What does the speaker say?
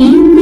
in